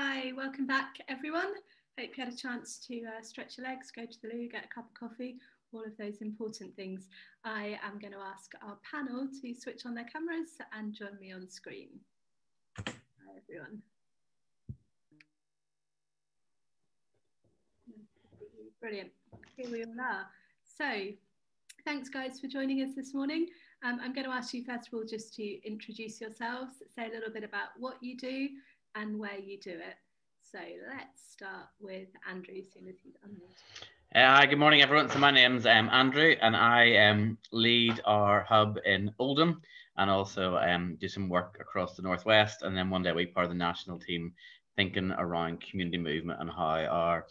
Hi, welcome back everyone. Hope you had a chance to uh, stretch your legs, go to the loo, get a cup of coffee, all of those important things. I am going to ask our panel to switch on their cameras and join me on screen. Hi everyone. Brilliant. Here we all are. So thanks guys for joining us this morning. Um, I'm going to ask you first of all just to introduce yourselves, say a little bit about what you do and where you do it. So let's start with Andrew as soon as he's unmuted. Uh, hi, good morning everyone. So my name's um, Andrew and I um, lead our hub in Oldham and also um, do some work across the Northwest and then one day week part of the national team thinking around community movement and how our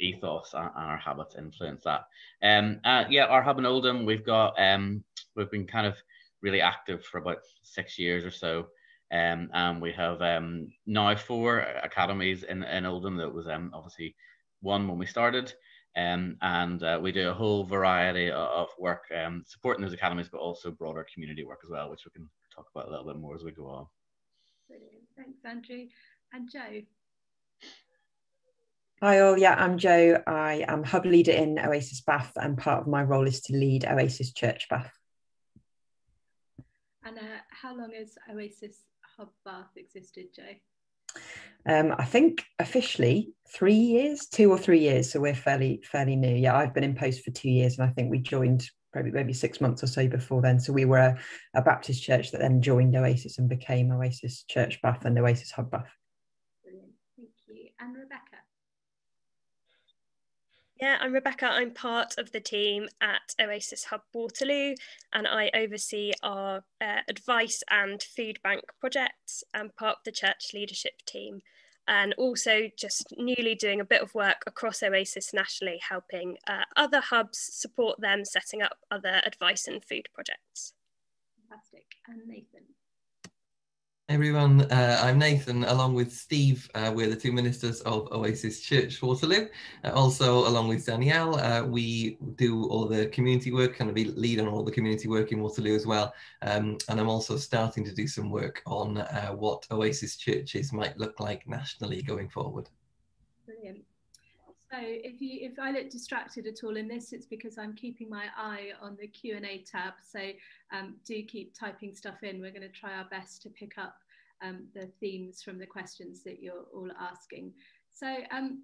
ethos and, our habits influence that. Um, uh, yeah, our hub in Oldham, we've got um, we've been kind of really active for about six years or so. Um, and we have um, now four academies in, in Oldham that was um, obviously one when we started. Um, and uh, we do a whole variety of work um, supporting those academies, but also broader community work as well, which we can talk about a little bit more as we go on. Brilliant. Thanks, Andrew. And Joe. Hi all, yeah, I'm Joe. I am hub leader in Oasis Bath and part of my role is to lead Oasis Church Bath. And uh, how long has Oasis Hub Bath existed, Joe? Um, I think officially three years, two or three years. So we're fairly fairly new. Yeah, I've been in post for two years, and I think we joined probably maybe six months or so before then. So we were a, a Baptist church that then joined Oasis and became Oasis Church Bath and Oasis Hub Bath. Brilliant, thank you. And Rebecca. Yeah, I'm Rebecca. I'm part of the team at Oasis Hub Waterloo, and I oversee our uh, advice and food bank projects and part of the church leadership team. And also just newly doing a bit of work across Oasis nationally, helping uh, other hubs support them setting up other advice and food projects. Fantastic. And Nathan everyone, uh, I'm Nathan, along with Steve. Uh, we're the two ministers of Oasis Church Waterloo. Uh, also, along with Danielle, uh, we do all the community work, kind of lead on all the community work in Waterloo as well. Um, and I'm also starting to do some work on uh, what Oasis churches might look like nationally going forward. So if you if I look distracted at all in this, it's because I'm keeping my eye on the Q&A tab. So um, do keep typing stuff in. We're going to try our best to pick up um, the themes from the questions that you're all asking. So um,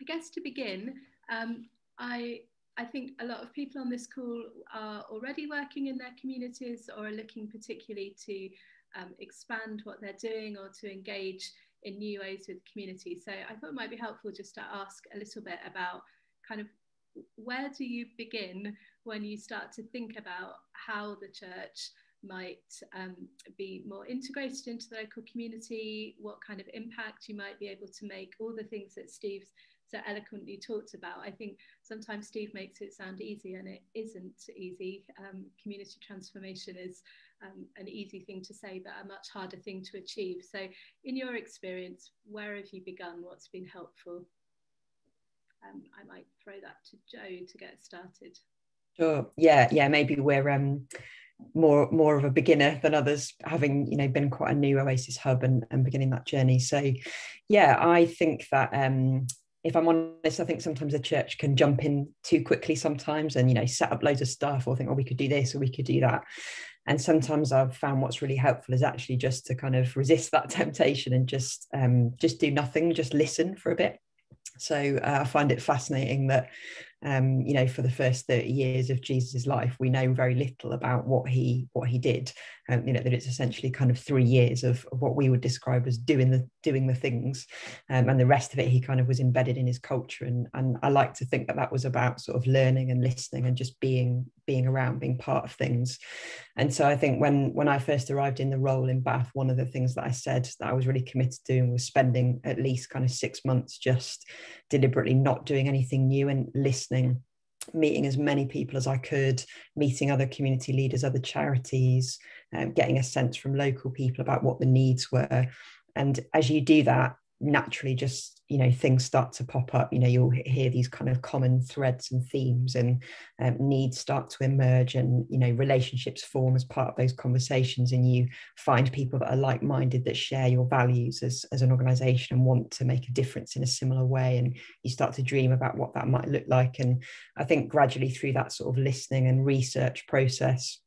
I guess to begin, um, I I think a lot of people on this call are already working in their communities or are looking particularly to um, expand what they're doing or to engage in new ways with the community. So I thought it might be helpful just to ask a little bit about kind of where do you begin when you start to think about how the church might um, be more integrated into the local community, what kind of impact you might be able to make, all the things that Steve's so eloquently talked about. I think sometimes Steve makes it sound easy and it isn't easy. Um, community transformation is um, an easy thing to say, but a much harder thing to achieve. So, in your experience, where have you begun? What's been helpful? Um, I might throw that to Joe to get started. Sure. Yeah. Yeah. Maybe we're um, more more of a beginner than others, having you know been quite a new Oasis hub and, and beginning that journey. So, yeah, I think that um, if I'm honest, I think sometimes the church can jump in too quickly sometimes and, you know, set up loads of stuff or think, oh, we could do this or we could do that. And sometimes I've found what's really helpful is actually just to kind of resist that temptation and just um, just do nothing, just listen for a bit. So uh, I find it fascinating that um, you know, for the first 30 years of Jesus' life, we know very little about what he what he did. Um, you know, that it's essentially kind of three years of, of what we would describe as doing the doing the things, um, and the rest of it he kind of was embedded in his culture. And and I like to think that that was about sort of learning and listening and just being being around, being part of things. And so I think when when I first arrived in the role in Bath, one of the things that I said that I was really committed to doing was spending at least kind of six months just deliberately not doing anything new and listening meeting as many people as I could, meeting other community leaders, other charities, um, getting a sense from local people about what the needs were. And as you do that, naturally just you know things start to pop up. You know you'll hear these kind of common threads and themes and um, needs start to emerge and you know relationships form as part of those conversations and you find people that are like-minded that share your values as, as an organization and want to make a difference in a similar way and you start to dream about what that might look like. And i think gradually through that sort of listening and research process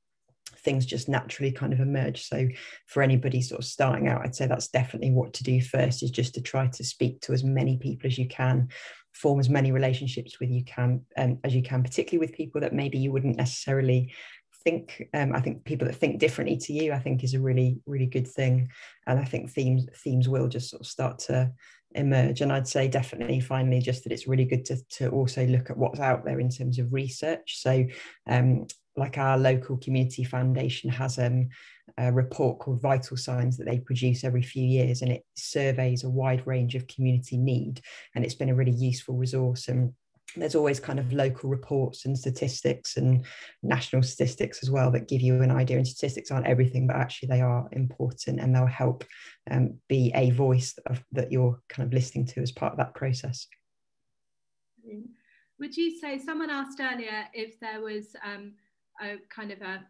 things just naturally kind of emerge. So for anybody sort of starting out, I'd say that's definitely what to do first is just to try to speak to as many people as you can, form as many relationships with you can um, as you can, particularly with people that maybe you wouldn't necessarily think um, i think people that think differently to you i think is a really really good thing. And i think themes themes will just sort of start to emerge. And i'd say definitely finally just that it's really good to, to also look at what's out there in terms of research. So um, like our local community foundation has um, a report called Vital Signs that they produce every few years, and it surveys a wide range of community need. And it's been a really useful resource. And there's always kind of local reports and statistics and national statistics as well that give you an idea. And statistics aren't everything, but actually they are important and they'll help um, be a voice of, that you're kind of listening to as part of that process. Would you say someone asked earlier if there was um, a kind of a,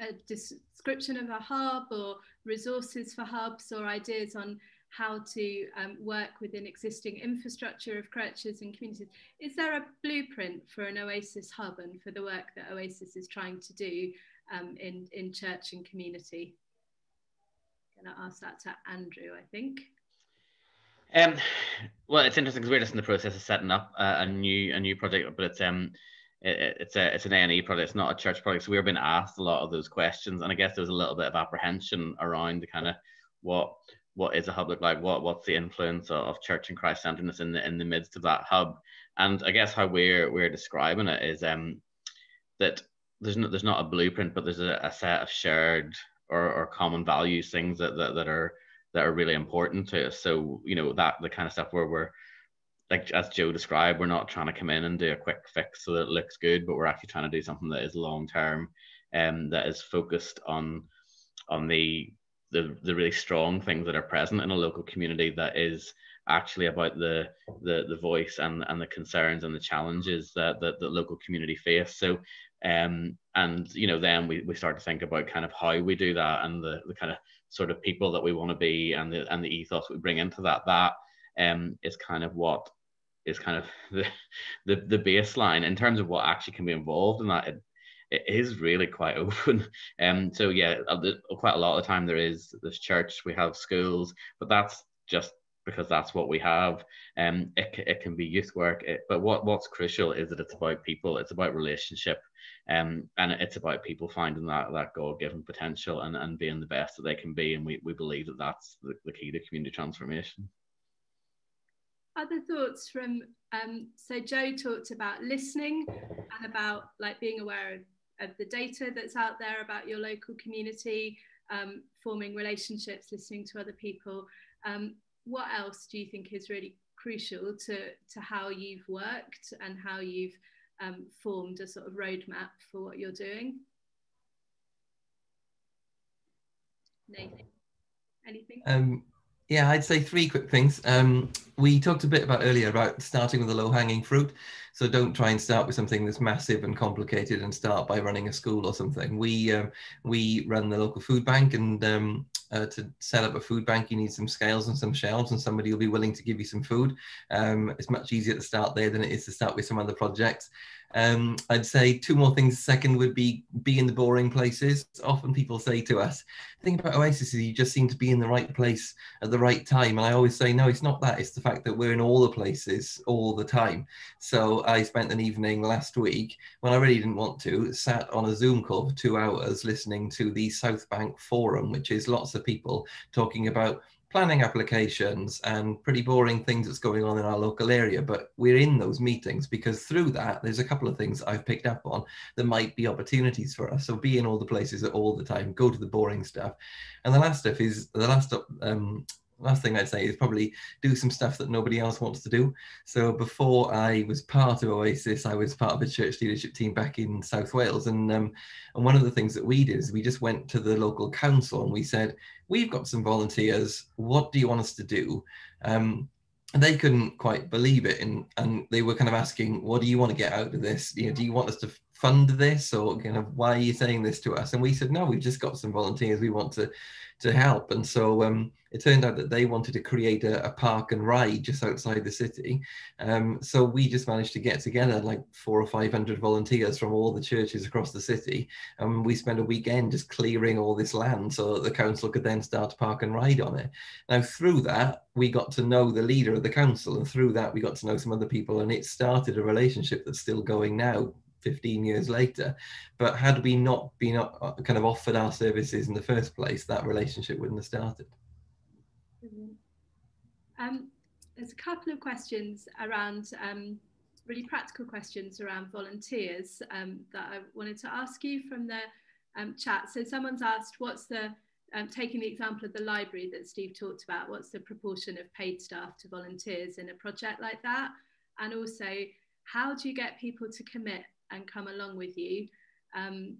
a description of a hub or resources for hubs or ideas on how to um, work within existing infrastructure of creches and communities. Is there a blueprint for an Oasis hub and for the work that Oasis is trying to do um, in, in church and community? I'm going to ask that to Andrew, I think. Um, well, it's interesting because we're just in the process of setting up a, a new a new project, but it's um it, it's a it's an A&E project, it's not a church project. So we were being asked a lot of those questions, and I guess there was a little bit of apprehension around the kind of what what is a hub look like? What what's the influence of, church and Christ centeredness in the in the midst of that hub? And I guess how we're we're describing it is um that there's no, there's not a blueprint, but there's a, a set of shared or, or common values, things that, that that are that are really important to us. So you know that the kind of stuff where we're like as Joe described, we're not trying to come in and do a quick fix so that it looks good, but we're actually trying to do something that is long term and um, that is focused on on the, the the really strong things that are present in a local community that is actually about the the the voice and and the concerns and the challenges that that the local community face. So um and you know then we, we start to think about kind of how we do that and the, the kind of sort of people that we want to be and the and the ethos we bring into that that um is kind of what is kind of the, the the baseline in terms of what actually can be involved in that. It, it is really quite open. Um, so yeah, quite a lot of the time there is this church, we have schools, but that's just because that's what we have. Um, it, it can be youth work, it, but what what's crucial is that it's about people, it's about relationship, um, and it's about people finding that that God given potential and, and being the best that they can be. And we, we believe that that's the, the key to community transformation other thoughts from um, so joe talked about listening and about like being aware of, of the data that's out there about your local community um, forming relationships listening to other people. Um, what else do you think is really crucial to to how you've worked and how you've um, formed a sort of roadmap for what you're doing? Nathan, anything? Um, yeah, I'd say three quick things. Um, we talked a bit about earlier about starting with the low hanging fruit. So don't try and start with something that's massive and complicated and start by running a school or something. We uh, we run the local food bank, and um, uh, to set up a food bank, you need some scales and some shelves, and somebody will be willing to give you some food. Um, it's much easier to start there than it is to start with some other projects. Um, I'd say two more things. Second would be be in the boring places. Often people say to us, the thing about Oasis is you just seem to be in the right place at the right time. And I always say, no, it's not that. It's the fact that we're in all the places all the time. So I spent an evening last week when I really didn't want to, sat on a Zoom call for two hours listening to the South Bank Forum, which is lots of people talking about planning applications and pretty boring things that's going on in our local area. But we're in those meetings because through that, there's a couple of things I've picked up on that might be opportunities for us. So be in all the places all the time, go to the boring stuff. And the last stuff is the last um, last thing I'd say is probably do some stuff that nobody else wants to do. So before I was part of Oasis, I was part of a church leadership team back in South Wales, and um, and one of the things that we did is we just went to the local council and we said, we've got some volunteers. What do you want us to do? Um, and they couldn't quite believe it, and and they were kind of asking, what do you want to get out of this? You know, do you want us to fund this, or kind of why are you saying this to us? And we said, no, we've just got some volunteers. We want to to help. And so um, it turned out that they wanted to create a, a park and ride just outside the city. Um, so we just managed to get together like four or 500 volunteers from all the churches across the city. And we spent a weekend just clearing all this land so that the council could then start to park and ride on it. Now, through that, we got to know the leader of the council. And through that, we got to know some other people. And it started a relationship that's still going now 15 years later. But had we not been uh, kind of offered our services in the first place, that relationship wouldn't have started. Um, there's a couple of questions around um, really practical questions around volunteers um, that I wanted to ask you from the um, chat. So someone's asked, what's the, um, taking the example of the library that Steve talked about, what's the proportion of paid staff to volunteers in a project like that? And also, how do you get people to commit and come along with you um,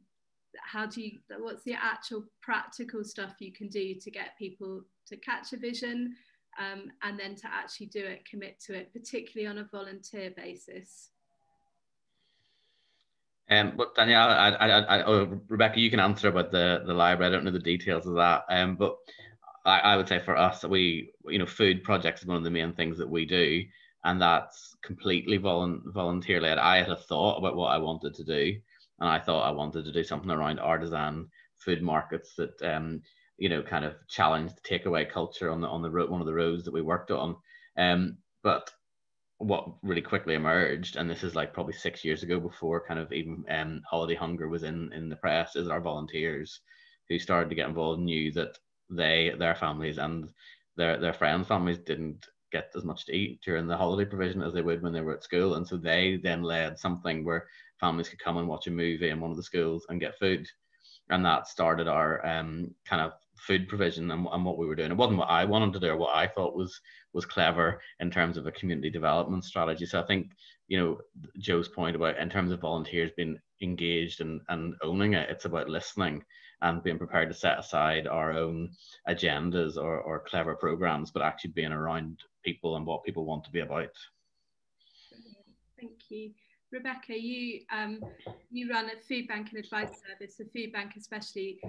how do you what's the actual practical stuff you can do to get people to catch a vision um, and then to actually do it commit to it particularly on a volunteer basis um, but Danielle, I, I, I, oh, Rebecca, you can answer about the, the library. I don't know the details of that. Um, but I, I would say for us, we, you know, food projects is one of the main things that we do and that's completely volu- volunteer led. I had a thought about what I wanted to do, and I thought I wanted to do something around artisan food markets that um, you know kind of challenged the takeaway culture on the on the road one of the roads that we worked on. Um, but what really quickly emerged, and this is like probably six years ago before kind of even um, holiday hunger was in in the press, is our volunteers who started to get involved knew that they their families and their their friends' families didn't get as much to eat during the holiday provision as they would when they were at school. And so they then led something where families could come and watch a movie in one of the schools and get food. And that started our um, kind of food provision and, and what we were doing. It wasn't what I wanted to do or what I thought was was clever in terms of a community development strategy. So I think, you know, Joe's point about in terms of volunteers being engaged and, and owning it, it's about listening and being prepared to set aside our own agendas or, or clever programs, but actually being around people and what people want to be about. Thank you. Rebecca, you um, you run a food bank and advice service. The food bank especially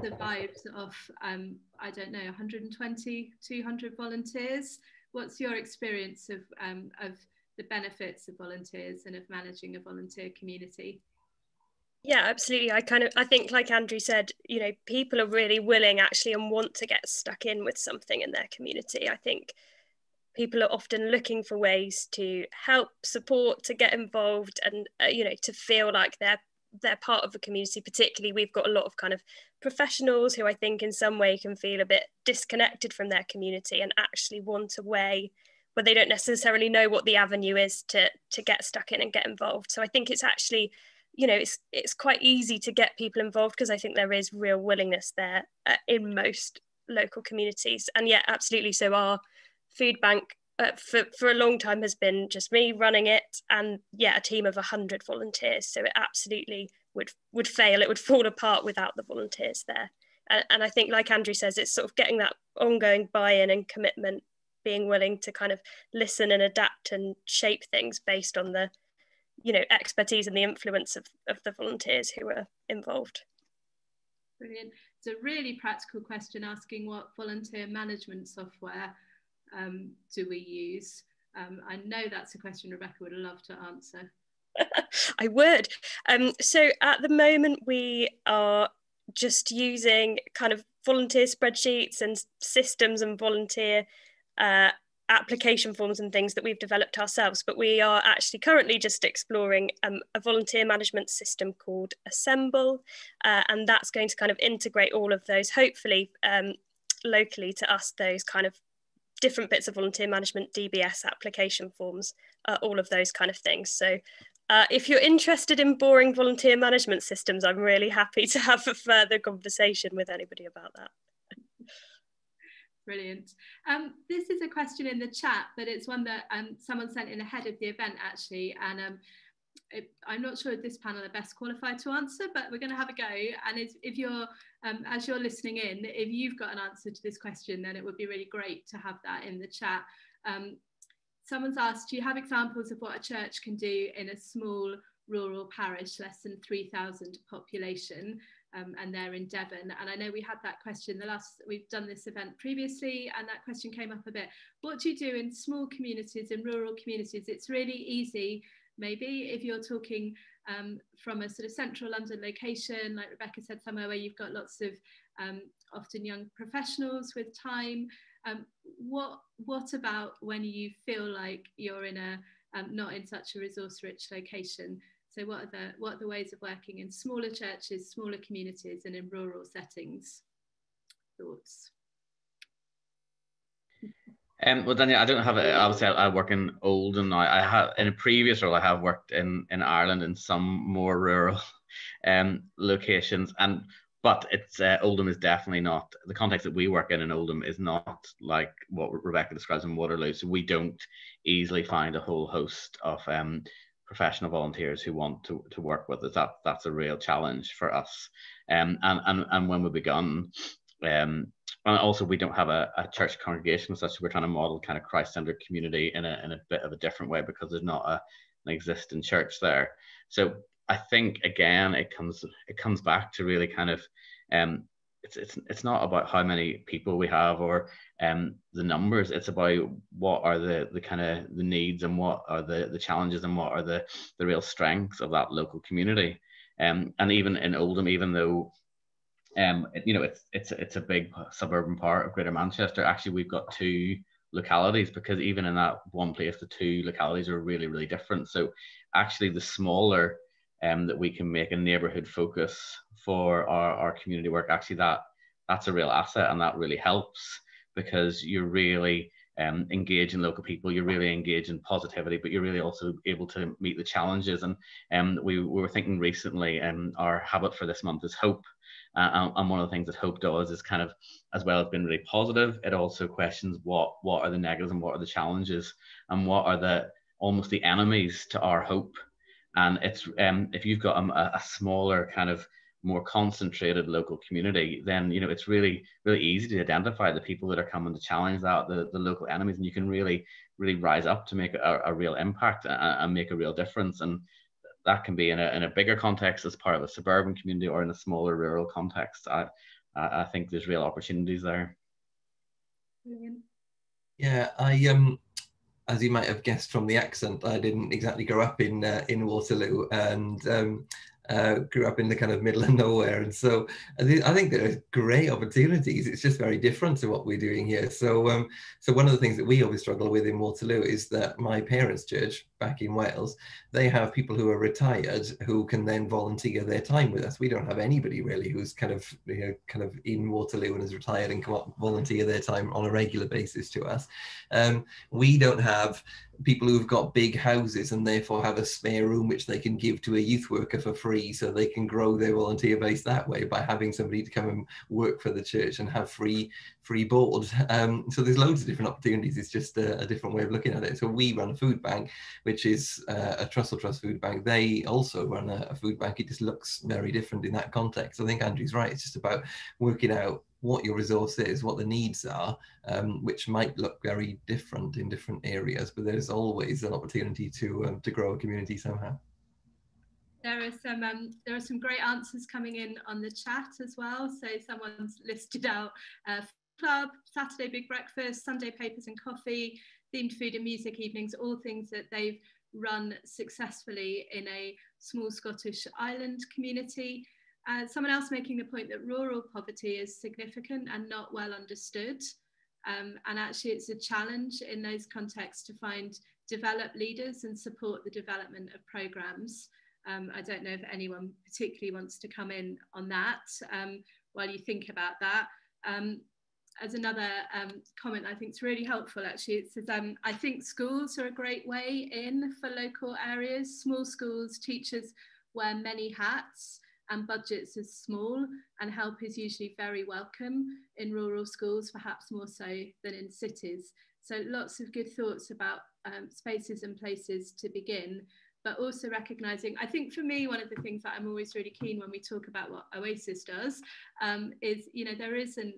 survives off, um, I don't know, 120, 200 volunteers. What's your experience of, um, of the benefits of volunteers and of managing a volunteer community? Yeah, absolutely. I kind of I think like Andrew said, you know, people are really willing actually and want to get stuck in with something in their community. I think people are often looking for ways to help, support, to get involved, and uh, you know, to feel like they're they're part of a community. Particularly, we've got a lot of kind of professionals who I think in some way can feel a bit disconnected from their community and actually want a way where they don't necessarily know what the avenue is to to get stuck in and get involved. So I think it's actually you know it's it's quite easy to get people involved because I think there is real willingness there uh, in most local communities. And yeah absolutely. So our food bank uh, for, for a long time has been just me running it and yeah a team of 100 volunteers. So it absolutely would would fail. It would fall apart without the volunteers there. And, and i think like andrew says it's sort of getting that ongoing buy-in and commitment being willing to kind of listen and adapt and shape things based on the you know expertise and the influence of, of the volunteers who are involved brilliant it's a really practical question asking what volunteer management software um, do we use? Um, I know that's a question Rebecca would love to answer. I would. Um, so at the moment, we are just using kind of volunteer spreadsheets and systems and volunteer uh, application forms and things that we've developed ourselves, but we are actually currently just exploring um, a volunteer management system called Assemble, uh, and that's going to kind of integrate all of those, hopefully um, locally to us, those kind of different bits of volunteer management, DBS application forms, uh, all of those kind of things. So uh, if you're interested in boring volunteer management systems, I'm really happy to have a further conversation with anybody about that. Brilliant. Um, this is a question in the chat, but it's one that um, someone sent in ahead of the event actually. And um, it, I'm not sure this panel are best qualified to answer, but we're going to have a go. And if, if you're, um, as you're listening in, if you've got an answer to this question, then it would be really great to have that in the chat. Um, someone's asked, do you have examples of what a church can do in a small rural parish, less than 3,000 population? Um, and they're in Devon. And I know we had that question the last, we've done this event previously, and that question came up a bit. What do you do in small communities, in rural communities? It's really easy maybe if you're talking um, from a sort of central London location, like Rebecca said, somewhere where you've got lots of um, often young professionals with time. Um, what what about when you feel like you're in a um, not in such a resource-rich location? So what are the what are the ways of working in smaller churches, smaller communities, and in rural settings? Thoughts. Um, well, Danielle, I don't have it. Obviously, I, I work in Oldham now. I have in a previous role, I have worked in in Ireland in some more rural um locations, and but it's uh, Oldham is definitely not the context that we work in in Oldham is not like what Rebecca describes in Waterloo. So we don't easily find a whole host of um professional volunteers who want to, to work with us. That that's a real challenge for us. Um, and and and when we begun, um, and also we don't have a, a church congregation as such. We're trying to model kind of Christ-centered community in a in a bit of a different way because there's not a, an existing church there. So I think again it comes it comes back to really kind of um it's it's it's not about how many people we have or um the numbers. It's about what are the the kind of the needs and what are the the challenges and what are the the real strengths of that local community. Um, and even in Oldham, even though um, you know, it's it's it's a big suburban part of Greater Manchester. Actually, we've got two localities because even in that one place, the two localities are really really different. So actually, the smaller um, that we can make a neighbourhood focus for our, our community work, actually that that's a real asset and that really helps because you're really um, engaging local people, you're really engaging positivity, but you're really also able to meet the challenges. And um, we, we were thinking recently, and um, our habit for this month is hope. Uh, and one of the things that Hope does is kind of, as well as being really positive, it also questions what what are the negatives and what are the challenges and what are the almost the enemies to our hope. And it's um, if you've got a, a smaller kind of more concentrated local community, then you know it's really really easy to identify the people that are coming to challenge that the, the local enemies, and you can really really rise up to make a, a real impact and, and, make a real difference. And that can be in a, in a bigger context as part of a suburban community or in a smaller rural context. I, I think there's real opportunities there. Yeah, I um, as you might have guessed from the accent, I didn't exactly grow up in uh, in Waterloo, and um, uh, grew up in the kind of middle of nowhere. And so I, th- I, think there are great opportunities. It's just very different to what we're doing here. So, um, so one of the things that we always struggle with in Waterloo is that my parents' church back in Wales, they have people who are retired who can then volunteer their time with us. We don't have anybody really who's kind of, you know, kind of in Waterloo and is retired and come up volunteer their time on a regular basis to us. Um, we don't have people who've got big houses and therefore have a spare room which they can give to a youth worker for free so they can grow their volunteer base that way by having somebody to come and work for the church and have free free board. Um, so there's loads of different opportunities. It's just a, a, different way of looking at it. So we run a food bank which is uh, a Trussell Trust food bank. They also run a, a food bank. It just looks very different in that context. I think Andrew's right. It's just about working out what your resource is, what the needs are, um, which might look very different in different areas, but there's always an opportunity to um, to grow a community somehow. There are some um, there are some great answers coming in on the chat as well. So someone's listed out uh, club, Saturday big breakfast, Sunday papers and coffee, themed food and music evenings, all things that they've run successfully in a small Scottish island community. Uh, someone else making the point that rural poverty is significant and not well understood. Um, and actually, it's a challenge in those contexts to find develop leaders and support the development of programs. Um, I don't know if anyone particularly wants to come in on that um, while you think about that. Um, as another um, comment, I think it's really helpful actually. It says, um, I think schools are a great way in for local areas. Small schools, teachers wear many hats and budgets are small and help is usually very welcome in rural schools, perhaps more so than in cities. So lots of good thoughts about um, spaces and places to begin, but also recognizing, I think for me, one of the things that I'm always really keen when we talk about what Oasis does um, is, you know, there isn't,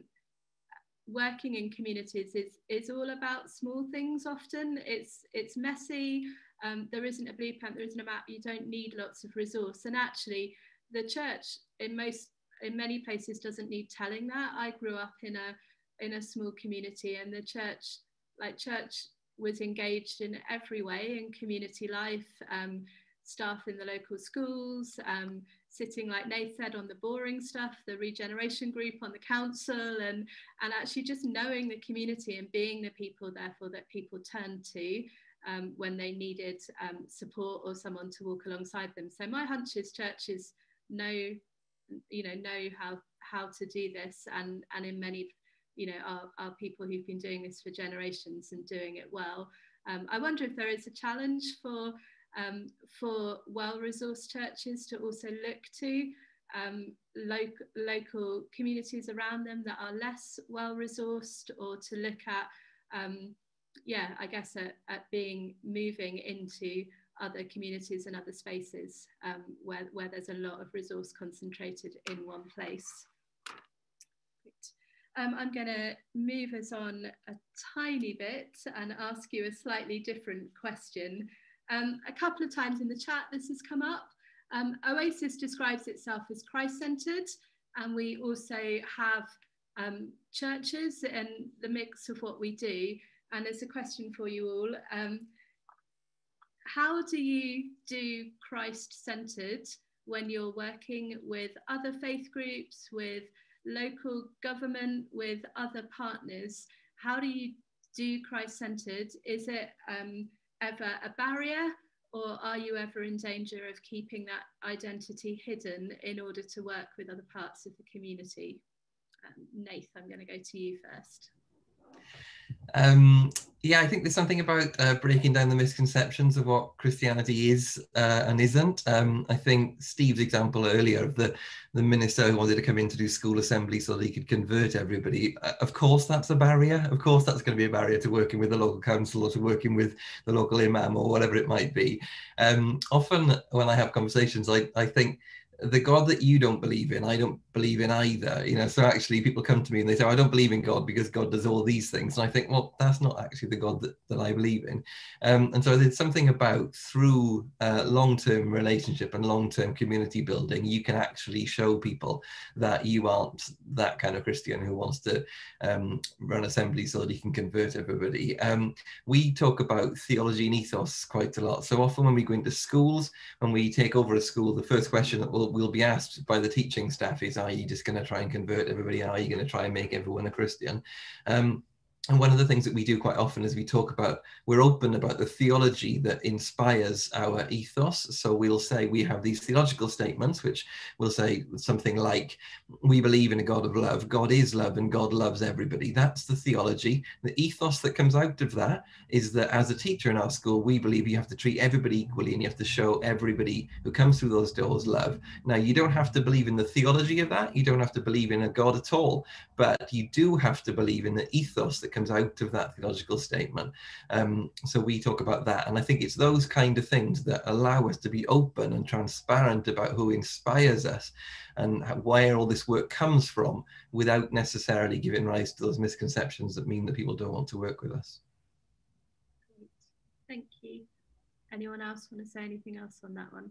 working in communities is is all about small things often it's it's messy um, there isn't a blueprint there isn't a map you don't need lots of resource and actually the church in most in many places doesn't need telling that. I grew up in a in a small community and the church like church was engaged in every way in community life um, staff in the local schools um, sitting like Nate said on the boring stuff the regeneration group on the council and and actually just knowing the community and being the people therefore that people turned to um, when they needed um, support or someone to walk alongside them. So my hunch is churches know you know know how how to do this. And and in many you know are, are people who've been doing this for generations and doing it well. Um, I wonder if there is a challenge for um, for well-resourced churches to also look to um, local, local communities around them that are less well-resourced or to look at um, yeah I guess at, at being moving into other communities and other spaces um, where, where there's a lot of resource concentrated in one place. Um, I'm going to move us on a tiny bit and ask you a slightly different question. Um, a couple of times in the chat this has come up. Um, Oasis describes itself as Christ-centered and we also have um, churches and the mix of what we do. And there's a question for you all. How do you do Christ centered when you're working with other faith groups, with local government, with other partners? How do you do Christ centered? Is it um, ever a barrier? Or are you ever in danger of keeping that identity hidden in order to work with other parts of the community? Um, Nath, I'm going to go to you first. Um, yeah, I think there's something about uh, breaking down the misconceptions of what Christianity is uh, and isn't. Um, I think Steve's example earlier of the, the minister who wanted to come in to do school assembly so that he could convert everybody, uh, of course that's a barrier. Of course that's going to be a barrier to working with the local council or to working with the local imam or whatever it might be. Um, often when I have conversations, I, I think the God that you don't believe in, I don't believe in either. You know, so actually people come to me and they say, I don't believe in God because God does all these things. And I think, well, that's not actually the God that, that I believe in. Um, and so there's something about through uh, long-term relationship and long-term community building, you can actually show people that you aren't that kind of Christian who wants to um, run assembly so that he can convert everybody. Um, we talk about theology and ethos quite a lot. So often when we go into schools, when we take over a school, the first question that we'll, we'll be asked by the teaching staff is, are you just going to try and convert everybody? Are you going to try and make everyone a Christian? Um, and one of the things that we do quite often is we talk about, we're open about the theology that inspires our ethos. So we'll say we have these theological statements, which we'll say something like, we believe in a God of love, God is love, and God loves everybody. That's the theology. The ethos that comes out of that is that as a teacher in our school, we believe you have to treat everybody equally and you have to show everybody who comes through those doors love. Now, you don't have to believe in the theology of that. You don't have to believe in a God at all, but you do have to believe in the ethos that comes out of that theological statement. Um, so we talk about that. And I think it's those kind of things that allow us to be open and transparent about who inspires us and where all this work comes from without necessarily giving rise to those misconceptions that mean that people don't want to work with us. Thank you. Anyone else want to say anything else on that one?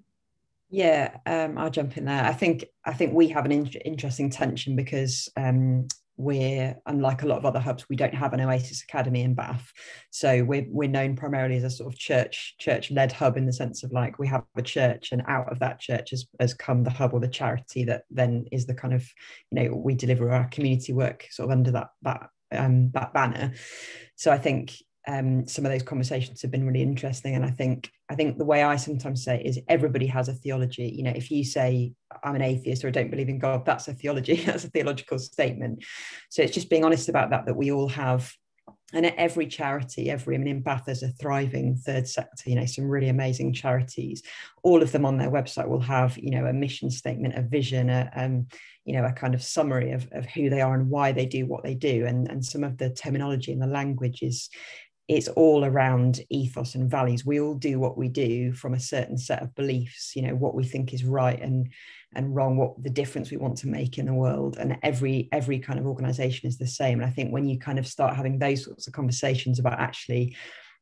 Yeah, um, I'll jump in there. I think I think we have an in- interesting tension because um, we're unlike a lot of other hubs we don't have an oasis academy in bath. So we're, we're known primarily as a sort of church church led hub in the sense of like we have a church and out of that church has, has come the hub or the charity that then is the kind of you know we deliver our community work sort of under that that um that banner. So i think um, some of those conversations have been really interesting. And I think I think the way I sometimes say is everybody has a theology. You know, if you say I'm an atheist or I don't believe in God, that's a theology. that's a theological statement. So it's just being honest about that. That we all have and at every charity, every, I mean, in Bath, there's a thriving third sector, you know, some really amazing charities. All of them on their website will have, you know, a mission statement, a vision, a, um, you know, a kind of summary of, of who they are and why they do what they do. And, and some of the terminology and the language is, it's all around ethos and values. We all do what we do from a certain set of beliefs, you know, what we think is right and and wrong, what the difference we want to make in the world. And every every kind of organization is the same. And I think when you kind of start having those sorts of conversations about actually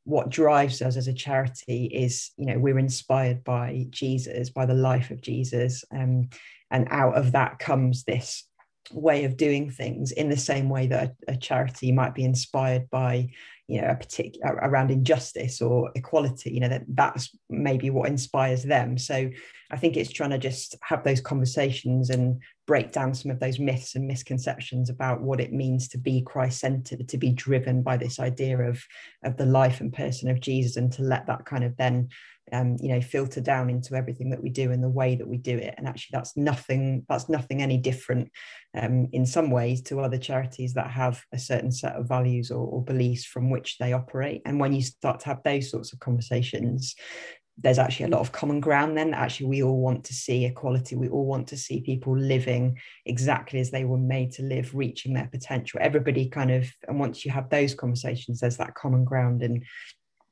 what drives us as a charity is, you know, we're inspired by Jesus, by the life of Jesus. Um, and out of that comes this way of doing things in the same way that a, a charity might be inspired by you know a particular around injustice or equality you know that that's maybe what inspires them. So i think it's trying to just have those conversations and break down some of those myths and misconceptions about what it means to be christ centered to be driven by this idea of of the life and person of jesus and to let that kind of then um, you know filter down into everything that we do and the way that we do it. And actually that's nothing that's nothing any different um, in some ways to other charities that have a certain set of values or, or beliefs from which they operate. And when you start to have those sorts of conversations there's actually a lot of common ground then actually we all want to see equality. We all want to see people living exactly as they were made to live reaching their potential. Everybody kind of and once you have those conversations there's that common ground and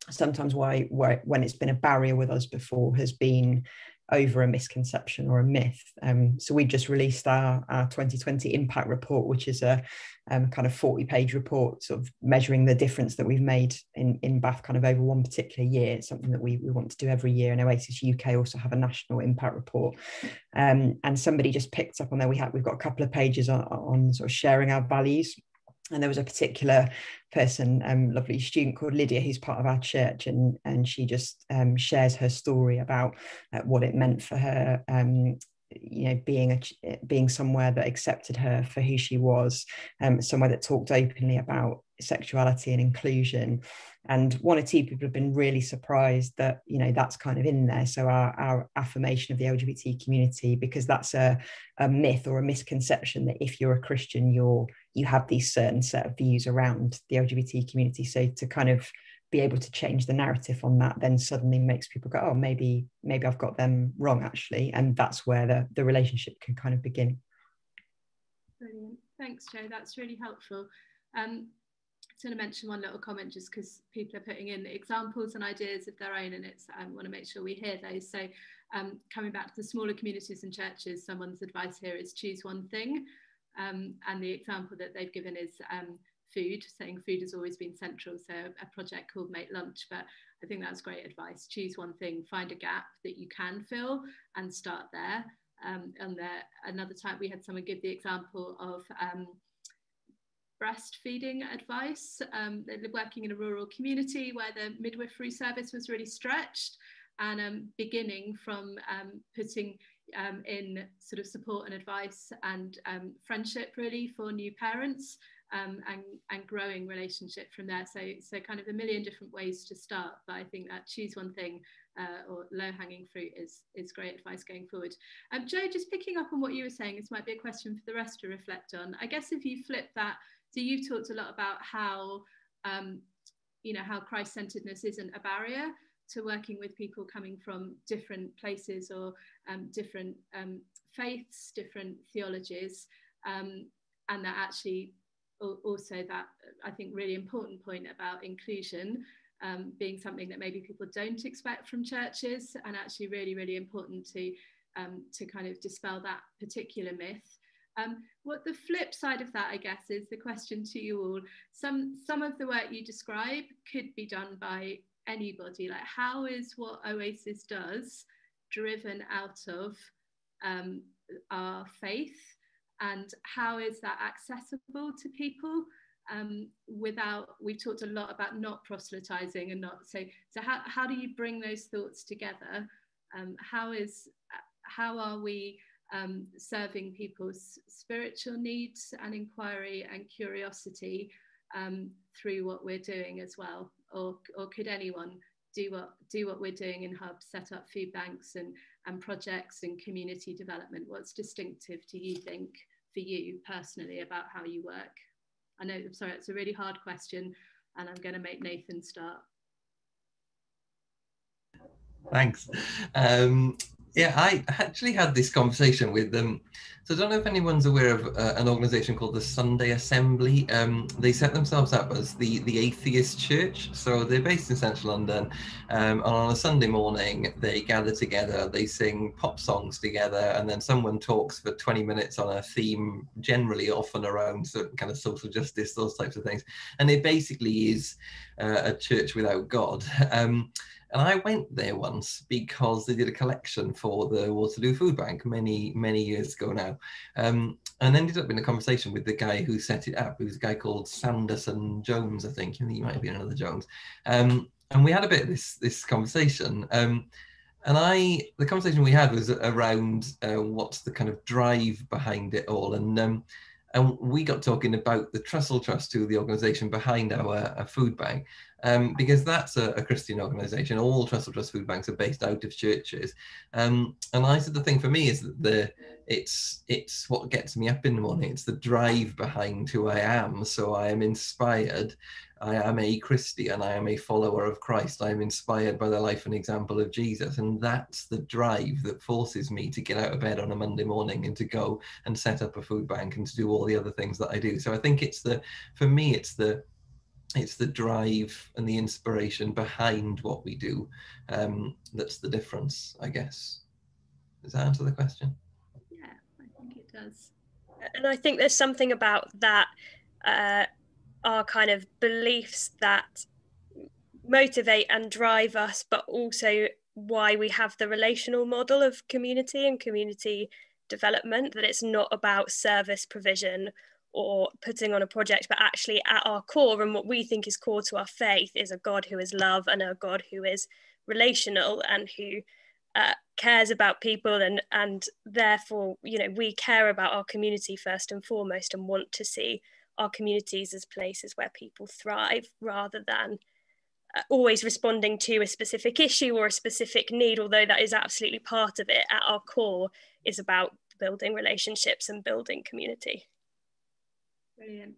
sometimes why, why when it's been a barrier with us before has been over a misconception or a myth. Um, so we just released our, our 2020 impact report, which is a um, kind of 40 page report, sort of measuring the difference that we've made in, in Bath kind of over one particular year. It's something that we, we want to do every year. And Oasis UK also have a national impact report. Um, and somebody just picked up on there. We have, we've got a couple of pages on, on sort of sharing our values and there was a particular person, um, lovely student called Lydia, who's part of our church, and and she just um, shares her story about uh, what it meant for her. Um, you know, being a being somewhere that accepted her for who she was, um, somewhere that talked openly about sexuality and inclusion, and one or two people have been really surprised that you know that's kind of in there. So our, our affirmation of the lgbt community because that's a, a myth or a misconception that if you're a christian you're you have these certain set of views around the lgbt community. So to kind of be able to change the narrative on that then suddenly makes people go oh maybe maybe i've got them wrong actually. And that's where the, the relationship can kind of begin. Brilliant. Thanks joe. That's really helpful. Um, I'm going to mention one little comment just because people are putting in examples and ideas of their own and it's I um, want to make sure we hear those. So um, coming back to the smaller communities and churches, someone's advice here is choose one thing. Um, and the example that they've given is um, food, saying food has always been central. So a project called Make Lunch, but I think that's great advice. Choose one thing, find a gap that you can fill and start there. Um, and there, another time we had someone give the example of um, breastfeeding advice. Um, working in a rural community where the midwifery service was really stretched and um, beginning from um, putting um, in sort of support and advice and um, friendship really for new parents um, and, and growing relationship from there. So, so kind of a million different ways to start, but I think that choose one thing uh, or low hanging fruit is, is great advice going forward. Um, Joe, just picking up on what you were saying, this might be a question for the rest to reflect on. I guess if you flip that so you've talked a lot about how, um, you know, how Christ-centeredness isn't a barrier to working with people coming from different places or um, different um, faiths, different theologies, um, and that actually also that I think really important point about inclusion um, being something that maybe people don't expect from churches, and actually really really important to um, to kind of dispel that particular myth. Um, what the flip side of that, I guess, is the question to you all. Some some of the work you describe could be done by anybody. Like, how is what Oasis does driven out of um, our faith, and how is that accessible to people? Um, without we've talked a lot about not proselytizing and not so so how, how do you bring those thoughts together um, how is how are we um, serving people's spiritual needs and inquiry and curiosity um, through what we're doing as well? Or, or could anyone do what, do what we're doing in Hub, set up food banks and, and projects and community development? What's distinctive, do you think, for you personally about how you work? I know, I'm sorry, it's a really hard question. and I'm going to make Nathan start. Thanks. Um, yeah, I actually had this conversation with them. Um, so I don't know if anyone's aware of uh, an organization called the Sunday Assembly. Um, they set themselves up as the, the atheist church. So they're based in central London. Um, and on a Sunday morning, they gather together, they sing pop songs together, and then someone talks for 20 minutes on a theme, generally often around certain kind of social justice, those types of things. And it basically is uh, a church without God. And I went there once because they did a collection for the Waterloo Food Bank many, many years ago now. Um, and ended up in a conversation with the guy who set it up. Was a guy called Sanderson Jones, I think. I think he might been another Jones. Um, and we had a bit of this, this conversation. Um, and I, the conversation we had was around uh, what's the kind of drive behind it all. And um, and we got talking about the Trussell Trust, who the organisation behind our, our, food bank, um, because that's a, a, Christian organisation. All Trussell Trust food banks are based out of churches, um, and I said the thing for me is that the it's it's what gets me up in the morning. It's the drive behind who I am. So I am inspired I am a Christian, I am a follower of Christ, I am inspired by the life and example of Jesus. And that's the drive that forces me to get out of bed on a Monday morning and to go and set up a food bank and to do all the other things that I do. So I think it's the, for me, it's the, it's the drive and the inspiration behind what we do um, that's the difference, I guess. Does that answer the question? Yeah, I think it does. And I think there's something about that uh, our kind of beliefs that motivate and drive us, but also why we have the relational model of community and community development, that it's not about service provision or putting on a project, but actually at our core and what we think is core to our faith is a God who is love and a God who is relational and who uh, cares about people and and therefore you know we care about our community first and foremost and want to see our communities as places where people thrive rather than uh, always responding to a specific issue or a specific need, although that is absolutely part of it. At our core, is about building relationships and building community. Brilliant.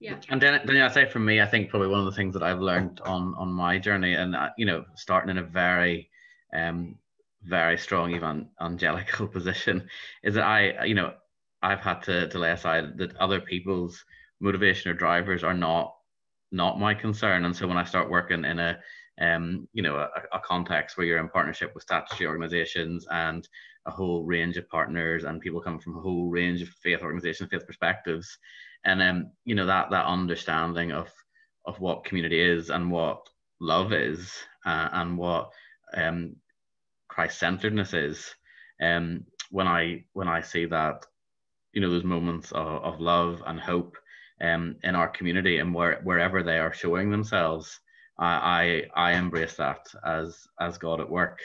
Yeah. And then, then I say from me, I think probably one of the things that I've learned on on my journey, and uh, you know, starting in a very, um, very strong evangelical position, is that I, you know, I've had to to lay aside that other people's motivation or drivers are not not my concern. And so when I start working in a um, you know, a, a, context where you're in partnership with statutory organizations and a whole range of partners and people come from a whole range of faith organizations, faith perspectives. And um, you know, that that understanding of of what community is and what love is uh, and what um, Christ-centeredness is. Um, when I when I see that, you know, those moments of, of love and hope um, in our community and where, wherever they are showing themselves, I, I, I embrace that as as God at work.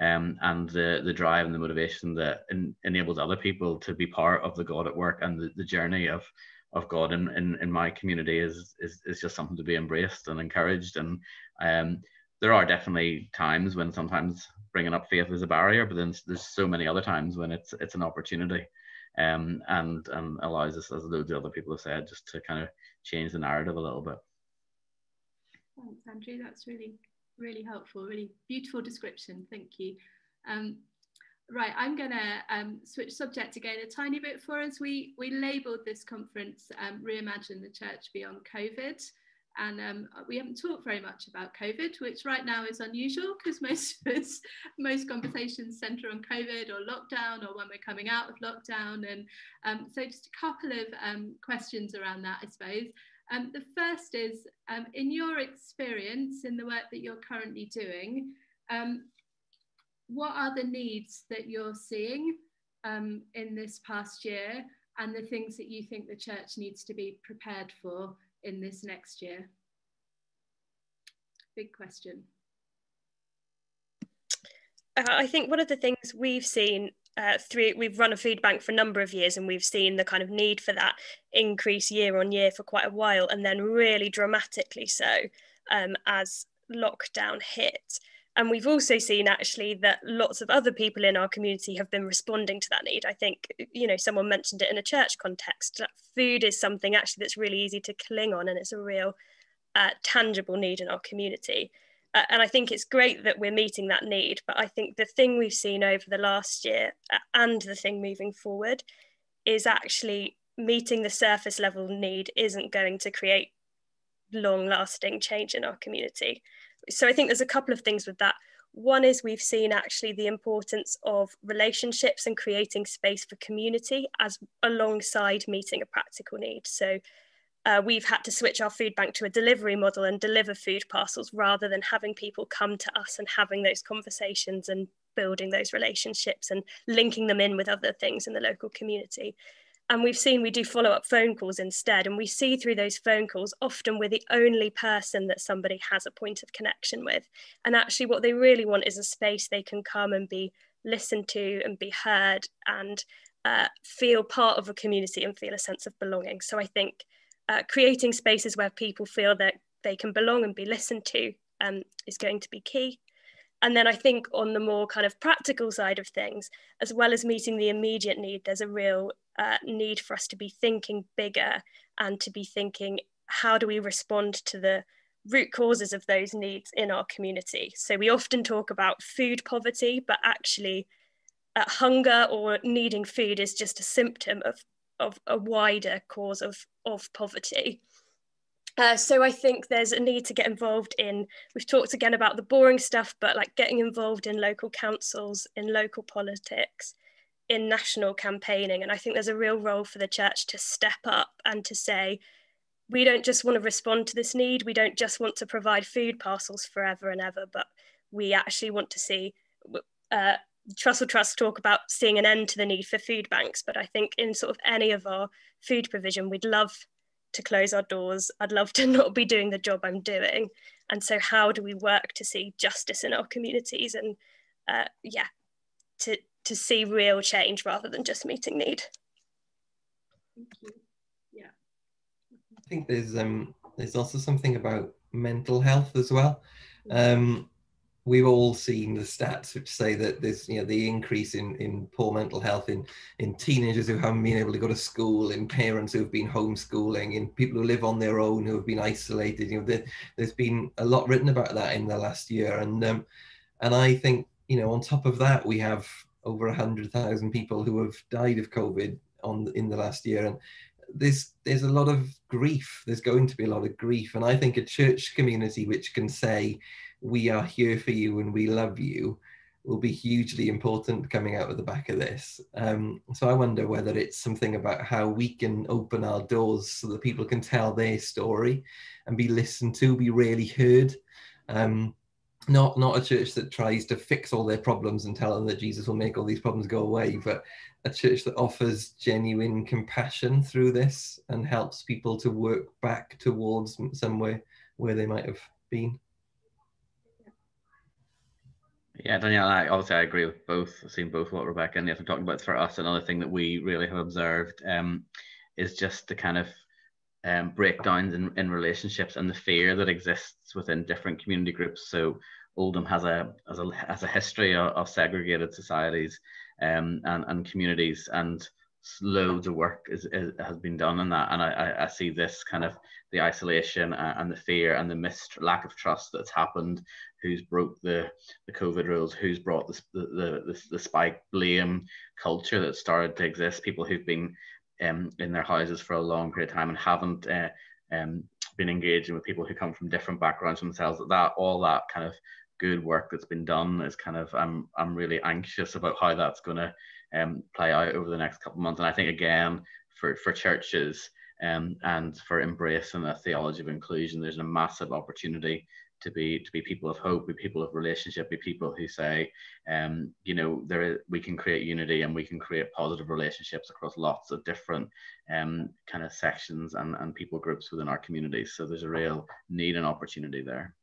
Um, and the, the drive and the motivation that enables other people to be part of the God at work and the, the journey of of God in, in, in my community is, is is just something to be embraced and encouraged. And um, there are definitely times when sometimes bringing up faith is a barrier, but then there's so many other times when it's it's an opportunity um, and and allows us, as the other people have said, just to kind of change the narrative a little bit. Thanks, Andrew. That's really really helpful. Really beautiful description. Thank you. Um, right, I'm going to um, switch subject again a tiny bit for us. We we labelled this conference um, "Reimagine the Church Beyond COVID." And um, we haven't talked very much about COVID, which right now is unusual because most of us, most conversations centre on COVID or lockdown or when we're coming out of lockdown. And um, so, just a couple of um, questions around that, I suppose. Um, the first is, in your experience in the work that you're currently doing, um, what are the needs that you're seeing in this past year and the things that you think the church needs to be prepared for in this next year? Big question. Uh, I think one of the things we've seen uh, through we've run a food bank for a number of years and we've seen the kind of need for that increase year on year for quite a while and then really dramatically so um, as lockdown hit and we've also seen actually that lots of other people in our community have been responding to that need. I think, you know, someone mentioned it in a church context that food is something actually that's really easy to cling on and it's a real uh, tangible need in our community. Uh, and I think it's great that we're meeting that need. But I think the thing we've seen over the last year uh, and the thing moving forward is actually meeting the surface level need isn't going to create long lasting change in our community. So I think there's a couple of things with that. One is we've seen actually the importance of relationships and creating space for community as alongside meeting a practical need. So uh, we've had to switch our food bank to a delivery model and deliver food parcels rather than having people come to us and having those conversations and building those relationships and linking them in with other things in the local community. And we've seen we do follow up phone calls instead. And we see through those phone calls, often we're the only person that somebody has a point of connection with. And actually, what they really want is a space they can come and be listened to and be heard and uh, feel part of a community and feel a sense of belonging. So I think uh, creating spaces where people feel that they can belong and be listened to um, is going to be key. And then I think on the more kind of practical side of things, as well as meeting the immediate need, there's a real uh, need for us to be thinking bigger and to be thinking how do we respond to the root causes of those needs in our community. So we often talk about food poverty, but actually, uh, hunger or needing food is just a symptom of of a wider cause of, of poverty. Uh, so I think there's a need to get involved in, we've talked again about the boring stuff, but like getting involved in local councils, in local politics, in national campaigning. And I think there's a real role for the church to step up and to say, we don't just want to respond to this need, we don't just want to provide food parcels forever and ever, but we actually want to see uh, Trussell Trust talk about seeing an end to the need for food banks, but I think in sort of any of our food provision, we'd love to close our doors. I'd love to not be doing the job I'm doing. And so, how do we work to see justice in our communities and, uh, yeah, to, to see real change rather than just meeting need? Thank you. Yeah. I think there's um there's also something about mental health as well. Um, we've all seen the stats which say that there's you know the increase in in poor mental health in in teenagers who haven't been able to go to school in parents who have been homeschooling in people who live on their own who have been isolated you know there, has been a lot written about that in the last year and um, and i think you know on top of that we have over 100,000 people who have died of covid on in the last year and there's there's a lot of grief there's going to be a lot of grief and i think a church community which can say we are here for you and we love you will be hugely important coming out of the back of this. Um, so I wonder whether it's something about how we can open our doors so that people can tell their story and be listened to, be really heard. Um, not not a church that tries to fix all their problems and tell them that Jesus will make all these problems go away, but a church that offers genuine compassion through this and helps people to work back towards somewhere where they might have been. Yeah, Danielle, I, obviously I agree with both. I've seen both what Rebecca and Nathan talking about. For us, another thing that we really have observed um, is just the kind of um, breakdowns in, in relationships and the fear that exists within different community groups. So Oldham has a has a, has a history of, of segregated societies um, and, and communities, and loads of work is, is, has been done on that. And I, I see this kind of the isolation and the fear and the mist, lack of trust that's happened who's broke the, the COVID rules, who's brought the, the, the, the spike blame culture that started to exist, people who've been um, in their houses for a long period of time and haven't uh, um, been engaging with people who come from different backgrounds themselves, that all that kind of good work that's been done is kind of, I'm, I'm really anxious about how that's going to um, play out over the next couple of months. And I think, again, for, for churches, um, and for embracing a theology of inclusion, there's a massive opportunity to be to be people of hope, be people of relationship, be people who say, um, you know, there is, we can create unity and we can create positive relationships across lots of different um, kind of sections and, and people groups within our communities. So there's a real need and opportunity there.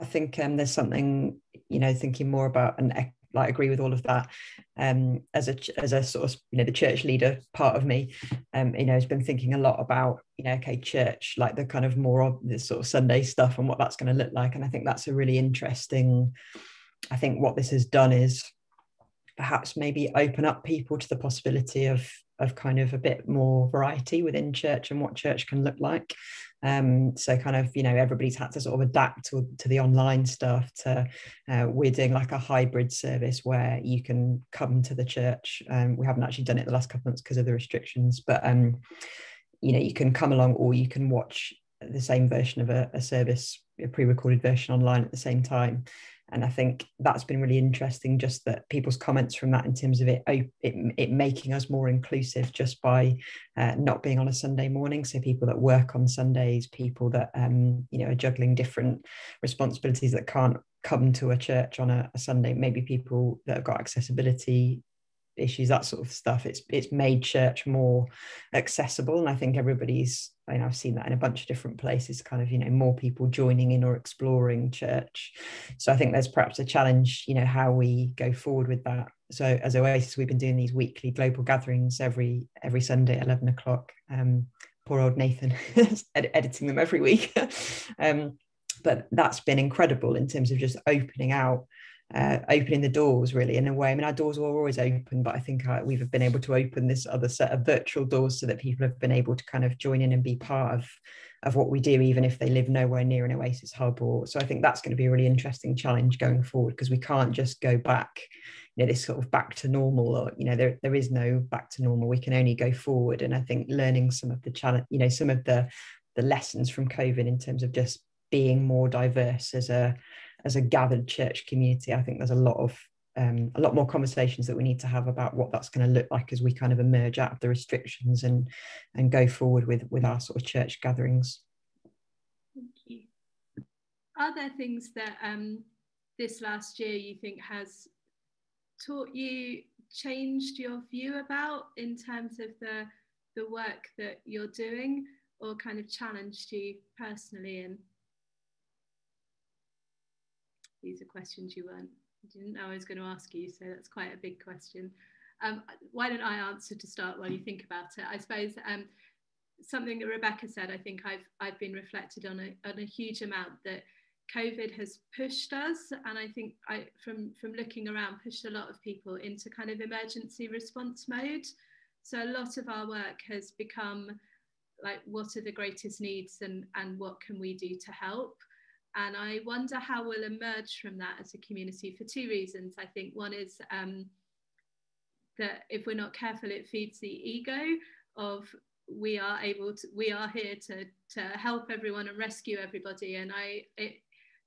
I think um, there's something, you know, thinking more about and like agree with all of that um, as a as a sort of you know the church leader part of me um, you know has been thinking a lot about you know okay church like the kind of more of this sort of sunday stuff and what that's going to look like and i think that's a really interesting i think what this has done is perhaps maybe open up people to the possibility of of kind of a bit more variety within church and what church can look like. Um, so kind of you know everybody's had to sort of adapt to, to the online stuff. To uh, we're doing like a hybrid service where you can come to the church. Um, we haven't actually done it the last couple of months because of the restrictions, but um, you know you can come along or you can watch the same version of a, a service, a pre-recorded version online at the same time and I think that's been really interesting. Just that people's comments from that in terms of it it, it making us more inclusive just by uh, not being on a Sunday morning. So people that work on Sundays, people that um, you know are juggling different responsibilities that can't come to a church on a, a Sunday. Maybe people that have got accessibility issues that sort of stuff it's it's made church more accessible and i think everybody's I know I've seen that in a bunch of different places, kind of, you know, more people joining in or exploring church. So I think there's perhaps a challenge, you know, how we go forward with that. So as Oasis, we've been doing these weekly global gatherings every every Sunday at 11 o'clock. Um, poor old Nathan ed- editing them every week. um, but that's been incredible in terms of just opening out uh, opening the doors really in a way. I mean, our doors were always open, but I think uh, we've been able to open this other set of virtual doors so that people have been able to kind of join in and be part of of what we do, even if they live nowhere near an Oasis hub. Or so I think that's going to be a really interesting challenge going forward because we can't just go back, you know, this sort of back to normal, or you know, there there is no back to normal. We can only go forward, and I think learning some of the challenge, you know, some of the the lessons from COVID in terms of just being more diverse as a as a gathered church community, I think there's a lot of um, a lot more conversations that we need to have about what that's going to look like as we kind of emerge out of the restrictions and and go forward with with our sort of church gatherings. Thank you. Are there things that um, this last year you think has taught you, changed your view about in terms of the the work that you're doing, or kind of challenged you personally in? These are questions you weren't didn't know I was going to ask you, so that's quite a big question. Um, why don't I answer to start while you think about it? I suppose um, something that Rebecca said, I think I've I've been reflected on a, on a huge amount that COVID has pushed us, and I think I from from looking around, pushed a lot of people into kind of emergency response mode. So a lot of our work has become like, what are the greatest needs, and and what can we do to help? And I wonder how we'll emerge from that as a community for two reasons. I think one is um, that if we're not careful, it feeds the ego of we are able to, we are here to, to help everyone and rescue everybody. And I, it,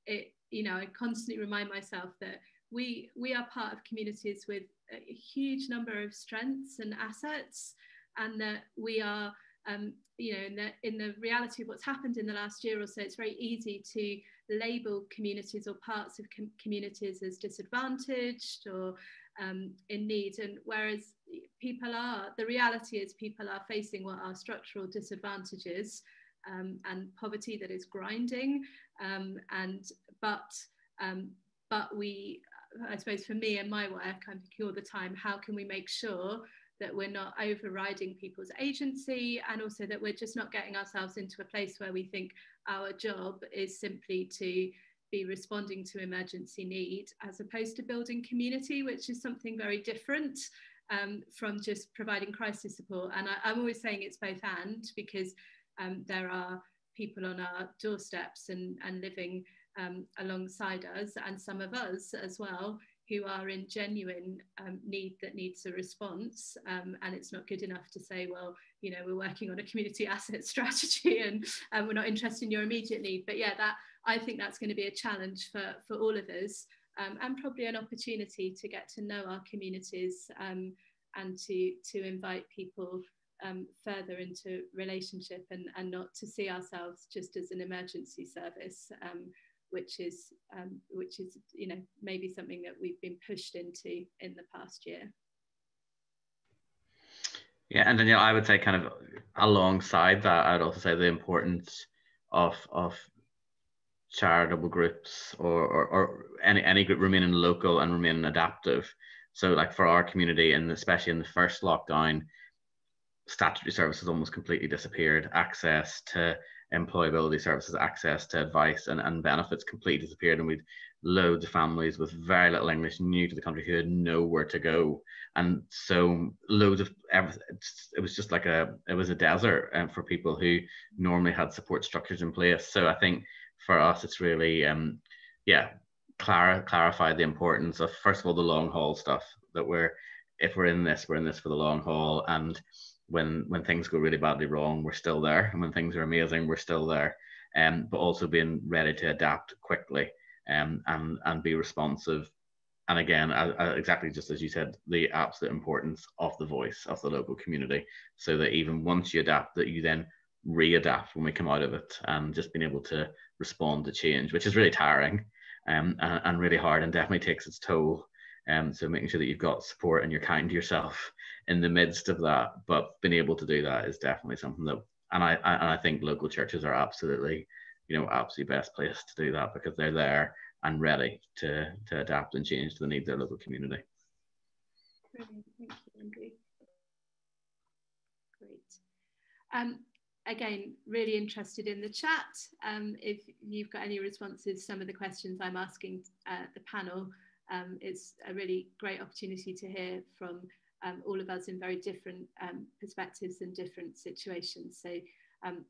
it, you know, I constantly remind myself that we, we are part of communities with a huge number of strengths and assets and that we are um, you know, in the, in the reality of what's happened in the last year or so, it's very easy to label communities or parts of com communities as disadvantaged or um, in need. And whereas people are, the reality is people are facing what are structural disadvantages um, and poverty that is grinding. Um, and but um, but we, I suppose for me and my work, I'm thinking all the time, how can we make sure that we're not overriding people's agency and also that we're just not getting ourselves into a place where we think our job is simply to be responding to emergency need as opposed to building community which is something very different um, from just providing crisis support. And I, am always saying it's both and because um, there are people on our doorsteps and, and living um, alongside us and some of us as well who are in genuine um, need that needs a response. Um, and it's not good enough to say, well, you know, we're working on a community asset strategy and, we're not interested in your immediate need. But yeah, that I think that's going to be a challenge for, for all of us um, and probably an opportunity to get to know our communities um, and to, to invite people um, further into relationship and, and not to see ourselves just as an emergency service. Which is um, which is you know maybe something that we've been pushed into in the past year. Yeah, and Danielle, I would say kind of alongside that, I'd also say the importance of of charitable groups or, or, or any any group remaining local and remaining adaptive. So like for our community and especially in the first lockdown, statutory services almost completely disappeared. Access to employability services, access to advice and, and benefits completely disappeared. And we'd loads of families with very little English new to the country who had nowhere to go. And so loads of everything, it was just like a, it was a desert um, for people who normally had support structures in place. So I think for us, it's really, um, yeah, clar- clarify the importance of, first of all, the long haul stuff that we're, if we're in this, we're in this for the long haul. And when when things go really badly wrong, we're still there, and when things are amazing, we're still there. Um, but also being ready to adapt quickly um, and and be responsive. And again, exactly just as you said, the absolute importance of the voice of the local community, so that even once you adapt, that you then readapt when we come out of it, and just being able to respond to change, which is really tiring um, and, and really hard, and definitely takes its toll. Um, so making sure that you've got support and you're kind to yourself in the midst of that, but being able to do that is definitely something that, and I, I and I think local churches are absolutely, you know, absolutely best place to do that because they're there and ready to to adapt and change to the needs of their local community. Brilliant, thank you, Andrew. Great. Um, again, really interested in the chat. Um, if you've got any responses, some of the questions I'm asking uh, the panel, um, it's a really great opportunity to hear from um, all of us in very different um, perspectives and different situations. So um,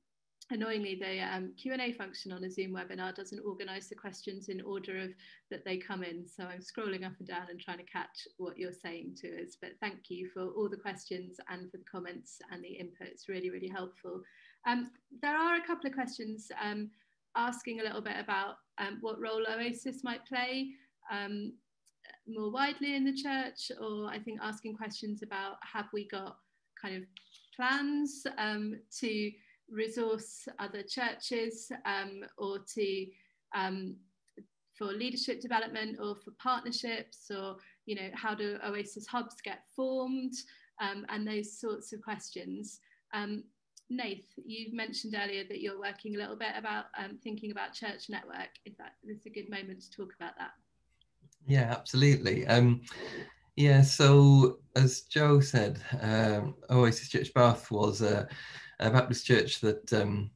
annoyingly, the um, Q&A function on a Zoom webinar doesn't organise the questions in order of that they come in. So I'm scrolling up and down and trying to catch what you're saying to us. But thank you for all the questions and for the comments and the input. It's really, really helpful. Um, there are a couple of questions asking a little bit about what role Oasis might play. Um, more widely in the church, or I think asking questions about have we got kind of plans um, to resource other churches um, or to um, for leadership development or for partnerships or you know how do Oasis hubs get formed um, and those sorts of questions. Um, Nath, you mentioned earlier that you're working a little bit about um, thinking about church network. If that is a good moment to talk about that. Yeah, absolutely. Um, yeah, so as Joe said, um, Oasis Church Bath was a, a Baptist church that um,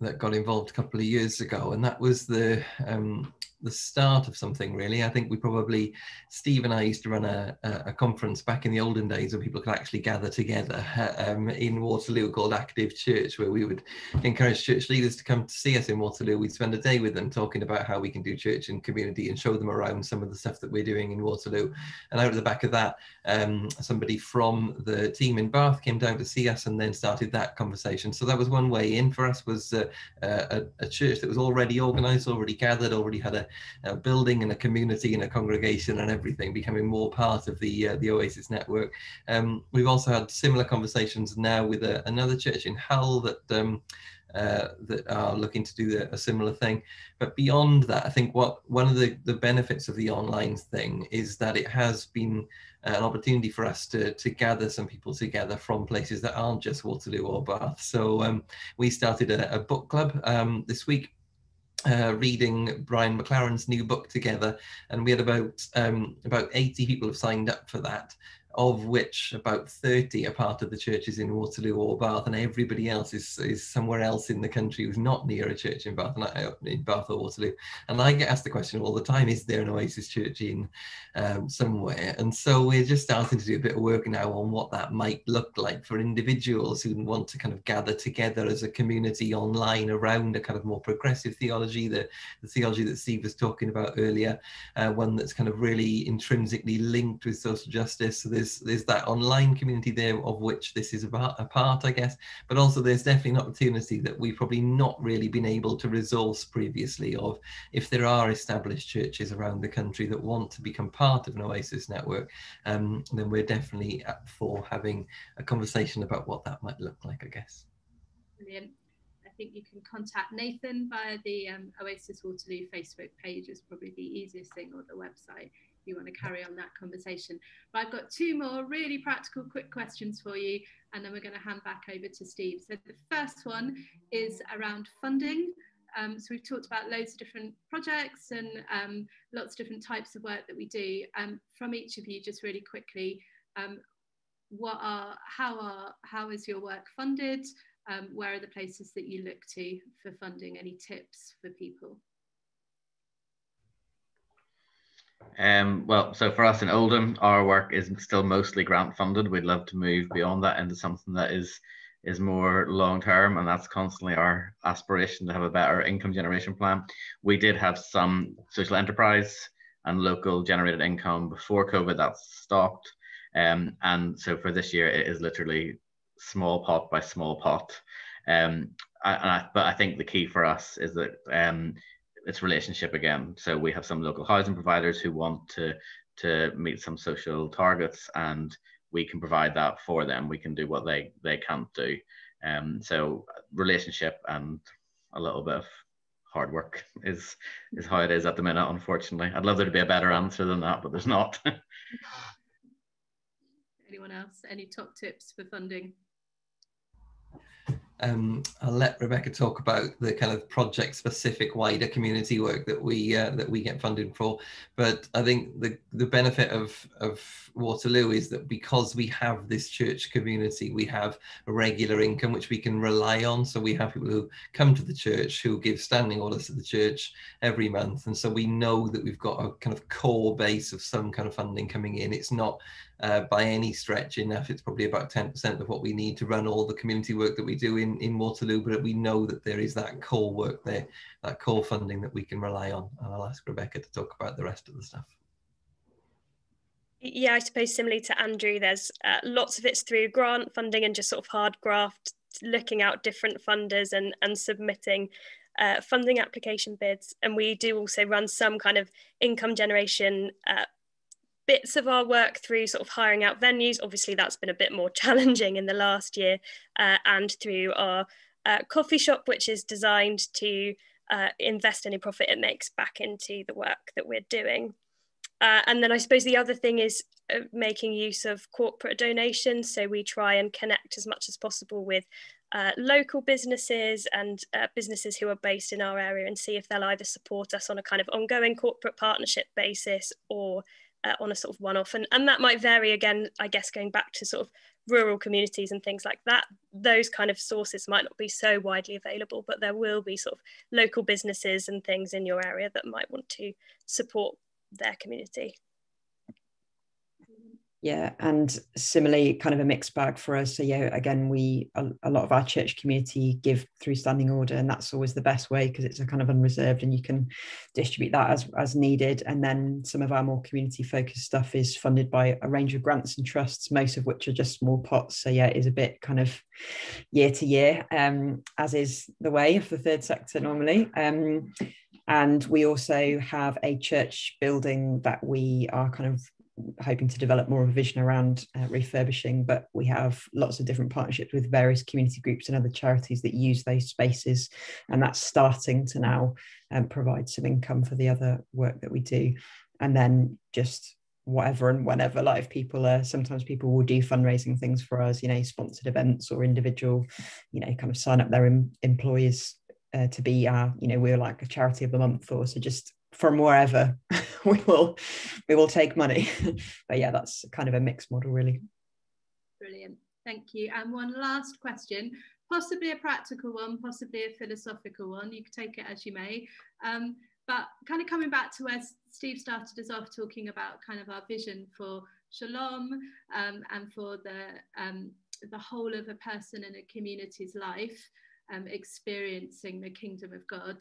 that got involved a couple of years ago, and that was the um, the start of something really. I think we probably Steve and I used to run a, a conference back in the olden days where people could actually gather together um, in Waterloo called Active Church, where we would encourage church leaders to come to see us in Waterloo. We'd spend a day with them talking about how we can do church and community and show them around some of the stuff that we're doing in Waterloo. And out of the back of that, um, somebody from the team in Bath came down to see us and then started that conversation. So that was one way in for us was uh, a, a church that was already organised, already gathered, already had a a building and a community and a congregation and everything, becoming more part of the uh, the Oasis network. Um, we've also had similar conversations now with a, another church in Hull that. Um, uh, that are looking to do a, a, similar thing. But beyond that, I think what one of the, the benefits of the online thing is that it has been an opportunity for us to, to gather some people together from places that aren't just Waterloo or Bath. So um, we started a, a book club um, this week uh, reading Brian McLaren's new book together, and we had about um, about 80 people have signed up for that of which about 30 are part of the churches in Waterloo or Bath, and everybody else is, is somewhere else in the country who's not near a church in Bath, and I, in Bath or Waterloo. And I get asked the question all the time, is there an Oasis church in um, somewhere? And so we're just starting to do a bit of work now on what that might look like for individuals who want to kind of gather together as a community online around a kind of more progressive theology, the, the theology that Steve was talking about earlier, uh, one that's kind of really intrinsically linked with social justice. So there's there's that online community there of which this is about a part, I guess, but also there's definitely an opportunity that we've probably not really been able to resource previously of if there are established churches around the country that want to become part of an Oasis network, um, then we're definitely up for having a conversation about what that might look like, I guess. Brilliant. I think you can contact Nathan via the um, Oasis Waterloo Facebook page is probably the easiest thing or the website you want to carry on that conversation. But I've got two more really practical, quick questions for you, and then we're going to hand back over to Steve. So the first one is around funding. Um, so we've talked about loads of different projects and um, lots of different types of work that we do. Um, from each of you, just really quickly, um, what are how are how is your work funded? Um, where are the places that you look to for funding? Any tips for people? Um, well, so for us in Oldham, our work is still mostly grant funded. We'd love to move beyond that into something that is is more long term, and that's constantly our aspiration to have a better income generation plan. We did have some social enterprise and local generated income before COVID. That's stopped, um, and so for this year, it is literally small pot by small pot. Um, I, I, but I think the key for us is that um, it's relationship again. So we have some local housing providers who want to to meet some social targets, and we can provide that for them. We can do what they they can't do. Um, so relationship and a little bit of hard work is is how it is at the minute. Unfortunately, I'd love there to be a better answer than that, but there's not. Anyone else? Any top tips for funding? Um, I'll let Rebecca talk about the kind of project specific wider community work that we uh, that we get funded for. But I think the the benefit of of Waterloo is that because we have this church community, we have a regular income which we can rely on. So we have people who come to the church who give standing orders to the church every month, and so we know that we've got a kind of core base of some kind of funding coming in. It's not uh, by any stretch enough. It's probably about 10% of what we need to run all the community work that we do in, in Waterloo, but we know that there is that core work there, that core funding that we can rely on. And I'll ask Rebecca to talk about the rest of the stuff. Yeah, I suppose similarly to Andrew, there's uh, lots of it's through grant funding and just sort of hard graft, looking out different funders and, and submitting uh, funding application bids. And we do also run some kind of income generation uh, bits of our work through sort of hiring out venues. Obviously, that's been a bit more challenging in the last year, uh, and through our uh, coffee shop, which is designed to uh, invest any profit it makes back into the work that we're doing. Uh, and then I suppose the other thing is uh, making use of corporate donations. So we try and connect as much as possible with uh, local businesses and uh, businesses who are based in our area and see if they'll either support us on a kind of ongoing corporate partnership basis or uh, on a sort of one-off. And, and that might vary again i guess going back to sort of rural communities and things like that. Those kind of sources might not be so widely available but there will be sort of local businesses and things in your area that might want to support their community yeah and similarly kind of a mixed bag for us. So yeah again we a, a, lot of our church community give through standing order and that's always the best way because it's a kind of unreserved and you can distribute that as as needed. And then some of our more community focused stuff is funded by a range of grants and trusts most of which are just small pots. So yeah it is a bit kind of year to year um, as is the way of the third sector normally. Um, and we also have a church building that we are kind of hoping to develop more of a vision around uh, refurbishing, but we have lots of different partnerships with various community groups and other charities that use those spaces, and that's starting to now um, provide some income for the other work that we do. And then just whatever and whenever like if people are sometimes people will do fundraising things for us you know sponsored events or individual you know kind of sign up their em- employees uh, to be our you know we're like a charity of the month or so just from wherever we will we will take money. But yeah that's kind of a mixed model really. Brilliant. Thank you. And one last question possibly a practical one possibly a philosophical one. You can take it as you may. Um, but kind of coming back to where steve started us off talking about kind of our vision for shalom um, and for the um, the whole of a person in a community's life um, experiencing the kingdom of god.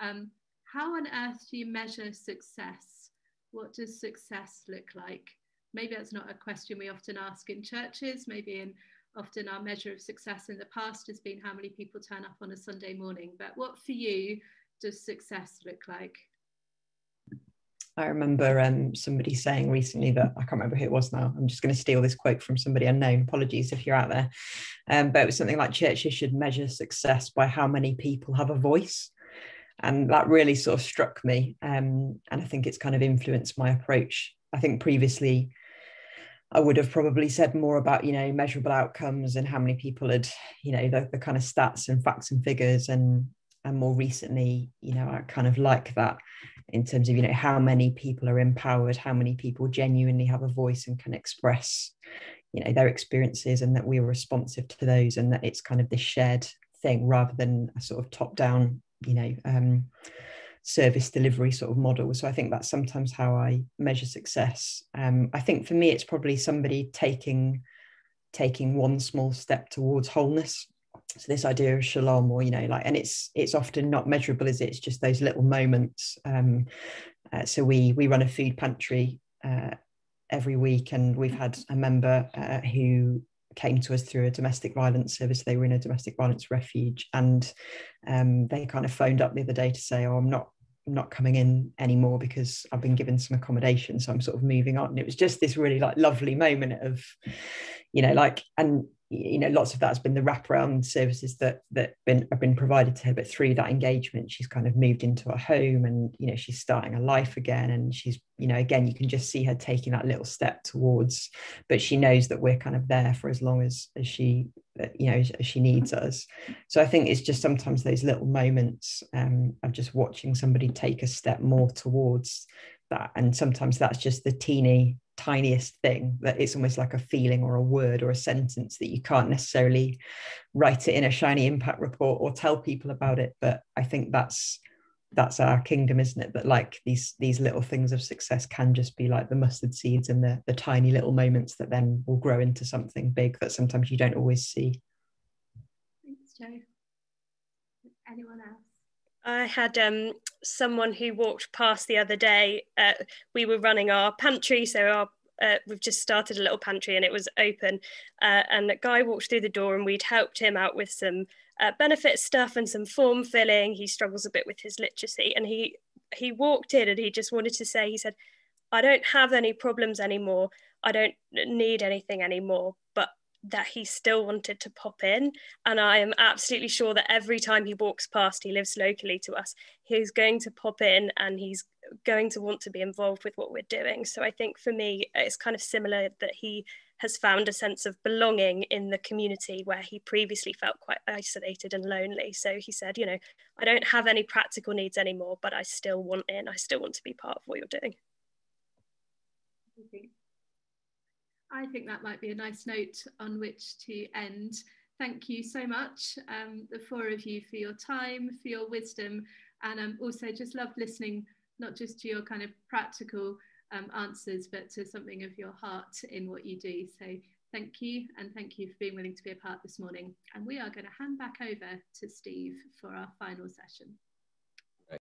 Um, how on earth do you measure success? What does success look like? Maybe that's not a question we often ask in churches. Maybe in often our measure of success in the past has been how many people turn up on a Sunday morning. But what for you does success look like? I remember um, somebody saying recently that I can't remember who it was now. I'm just going to steal this quote from somebody unknown. Apologies if you're out there. Um, but it was something like churches should measure success by how many people have a voice and that really sort of struck me um, and i think it's kind of influenced my approach. I think previously i would have probably said more about you know measurable outcomes and how many people had you know the, the kind of stats and facts and figures. And and more recently you know i kind of like that in terms of you know how many people are empowered how many people genuinely have a voice and can express you know their experiences and that we're responsive to those and that it's kind of this shared thing rather than a sort of top down you know um, service delivery sort of model. So i think that's sometimes how i measure success. Um, i think for me it's probably somebody taking taking one small step towards wholeness. So this idea of shalom or you know like and it's it's often not measurable is it? It's just those little moments. Um, uh, so we we run a food pantry uh, every week and we've had a member uh, who came to us through a domestic violence service they were in a domestic violence refuge and um, they kind of phoned up the other day to say oh i'm not I'm not coming in anymore because I've been given some accommodation. So I'm sort of moving on. And it was just this really like lovely moment of, you know, like, and you know, lots of that has been the wraparound services that that been have been provided to her. But through that engagement, she's kind of moved into a home, and you know, she's starting a life again. And she's, you know, again, you can just see her taking that little step towards. But she knows that we're kind of there for as long as as she, you know, as she needs us. So I think it's just sometimes those little moments um, of just watching somebody take a step more towards that, and sometimes that's just the teeny tiniest thing that it's almost like a feeling or a word or a sentence that you can't necessarily write it in a shiny impact report or tell people about it. But i think that's that's our kingdom isn't it? That like these these little things of success can just be like the mustard seeds and the the tiny little moments that then will grow into something big that sometimes you don't always see. Thanks joe. Anyone else I had um, someone who walked past the other day. Uh, we were running our pantry, so our uh, we've just started a little pantry and it was open. Uh, and a guy walked through the door and we'd helped him out with some uh, benefit stuff and some form filling. He struggles a bit with his literacy, and he he walked in and he just wanted to say, he said, "I don't have any problems anymore. I don't need anything anymore, but that he still wanted to pop in. And I am absolutely sure that every time he walks past, he lives locally to us, he's going to pop in and he's going to want to be involved with what we're doing. So I think for me, it's kind of similar that he has found a sense of belonging in the community where he previously felt quite isolated and lonely. So he said, you know, I don't have any practical needs anymore, but I still want in, I still want to be part of what you're doing. I think that might be a nice note on which to end. Thank you so much, um, the four of you, for your time, for your wisdom, and um, also just loved listening not just to your kind of practical um, answers, but to something of your heart in what you do. So thank you, and thank you for being willing to be a part this morning. And we are going to hand back over to Steve for our final session.